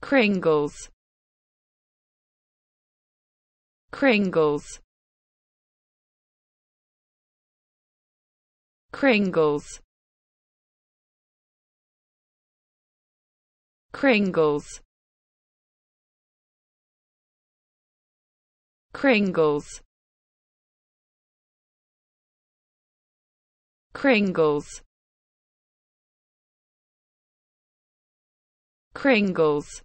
Kringles. Kringles. Kringles. Kringles. Kringles. Kringles. Kringles.